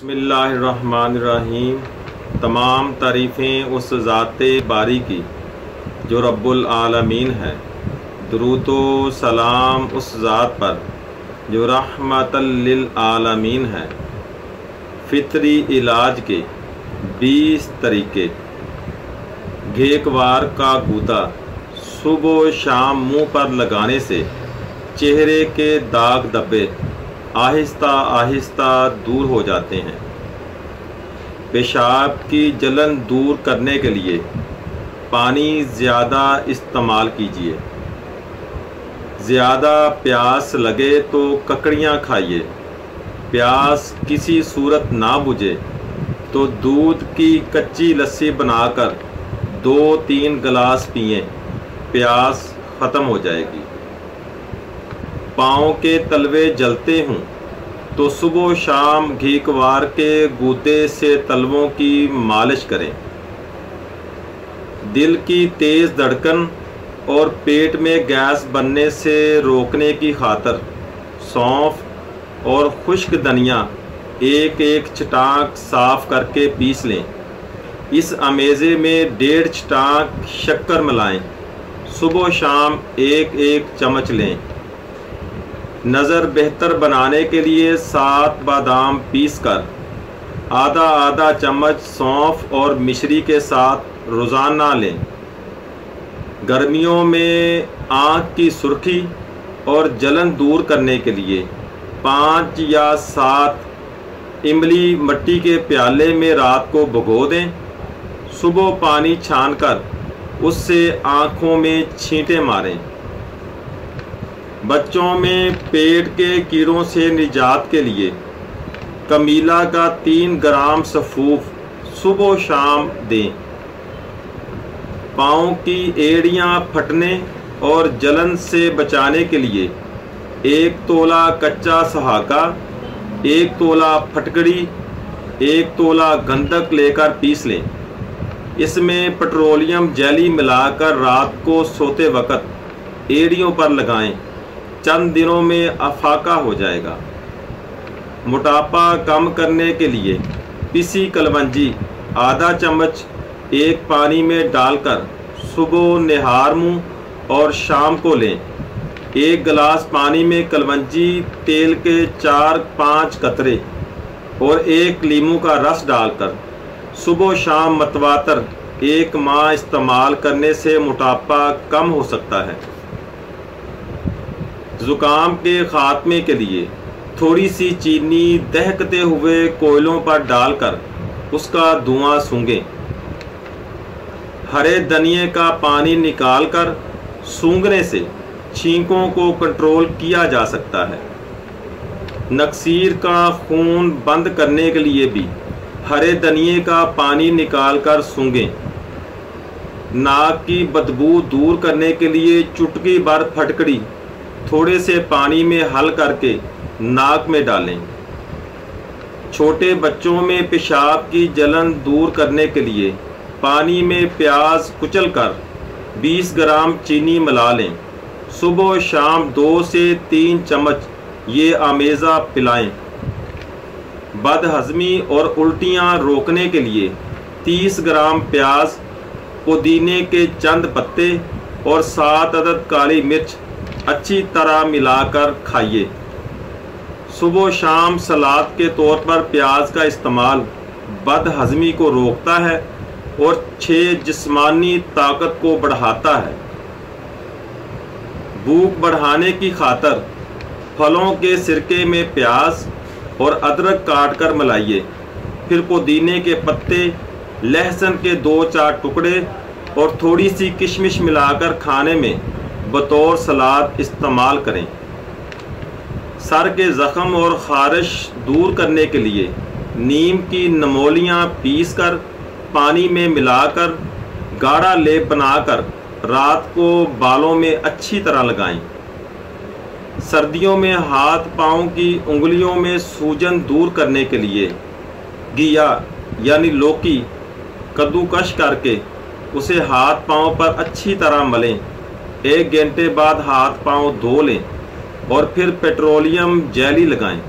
बसमीम तमाम तारीफ़ें उस ज़ात बारी की, जो रब्बुल आलमीन है। दरूतो सलाम उस ज़ात पर, जो रहमतल आलमीन है। फितरी इलाज के बीस तरीके। घेकवार का गूदा, सुबह शाम मुँह पर लगाने से चेहरे के दाग धब्बे आहिस्ता आहिस्ता दूर हो जाते हैं। पेशाब की जलन दूर करने के लिए पानी ज़्यादा इस्तेमाल कीजिए। ज़्यादा प्यास लगे तो ककड़ियाँ खाइए। प्यास किसी सूरत ना बुझे तो दूध की कच्ची लस्सी बनाकर दो तीन गिलास पिए। प्यास ख़त्म हो जाएगी। पाँव के तलवे जलते हों तो सुबह शाम घीकवार के गूदे से तलवों की मालिश करें। दिल की तेज़ धड़कन और पेट में गैस बनने से रोकने की खातर, सौंफ और खुश्क धनिया एक एक चटाक साफ़ करके पीस लें। इस अमेज़े में डेढ़ चटाक शक्कर मिलाएँ। सुबह शाम एक एक चम्मच लें। नज़र बेहतर बनाने के लिए सात बादाम पीस कर, आधा आधा चम्मच सौंफ और मिश्री के साथ रोज़ाना लें। गर्मियों में आँख की सुर्खी और जलन दूर करने के लिए पाँच या सात इमली मट्टी के प्याले में रात को भगो दें। सुबह पानी छानकर उससे आँखों में छींटे मारें। बच्चों में पेट के कीड़ों से निजात के लिए कमीला का तीन ग्राम सफूफ सुबह शाम दें। पाँव की एड़ियाँ फटने और जलन से बचाने के लिए एक तोला कच्चा सहाका एक तोला फटकड़ी, एक तोला गंधक लेकर पीस लें। इसमें पेट्रोलियम जेली मिलाकर रात को सोते वक़्त एड़ियों पर लगाएँ। चंद दिनों में अफाका हो जाएगा। मोटापा कम करने के लिए पिसी कलवंजी आधा चम्मच एक पानी में डालकर सुबह निहार मुँह और शाम को लें। एक गिलास पानी में कलवंजी तेल के चार पाँच कतरे और एक लीमू का रस डालकर सुबह शाम मतवातर एक माह इस्तेमाल करने से मोटापा कम हो सकता है। ज़ुकाम के ख़ात्मे के लिए थोड़ी सी चीनी दहकते हुए कोयलों पर डालकर उसका धुआँ सूंघें। हरे धनिए का पानी निकालकर सूंघने से छींकों को कंट्रोल किया जा सकता है। नक्सीर का खून बंद करने के लिए भी हरे धनिए का पानी निकालकर सूंघें। नाक की बदबू दूर करने के लिए चुटकी भर फटकड़ी थोड़े से पानी में हल करके नाक में डालें। छोटे बच्चों में पेशाब की जलन दूर करने के लिए पानी में प्याज कुचल कर 20 ग्राम चीनी मिला लें। सुबह शाम दो से तीन चम्मच ये आमेज़ा पिलाएँ। बदहज़मी और उल्टियाँ रोकने के लिए 30 ग्राम प्याज, पुदीने के चंद पत्ते और सात अदद काली मिर्च अच्छी तरह मिलाकर खाइए। सुबह शाम सलाद के तौर पर प्याज का इस्तेमाल बद हजमी को रोकता है और छः जिस्मानी ताकत को बढ़ाता है। भूख बढ़ाने की खातर फलों के सिरके में प्याज और अदरक काट कर मिलाइए। फिर पुदीने के पत्ते, लहसुन के दो चार टुकड़े और थोड़ी सी किशमिश मिलाकर खाने में बतौर सलाद इस्तेमाल करें सर के ज़ख़म और ख़ारिश दूर करने के लिए नीम की नमोलियाँ पीस कर, पानी में मिलाकर, गाढ़ा लेप बनाकर रात को बालों में अच्छी तरह लगाएँ। सर्दियों में हाथ पाँव की उंगलियों में सूजन दूर करने के लिए घिया यानी लौकी कद्दूकश करके उसे हाथ पाँव पर अच्छी तरह मलें एक घंटे बाद हाथ पाँव धो लें और फिर पेट्रोलियम जेली लगाएँ।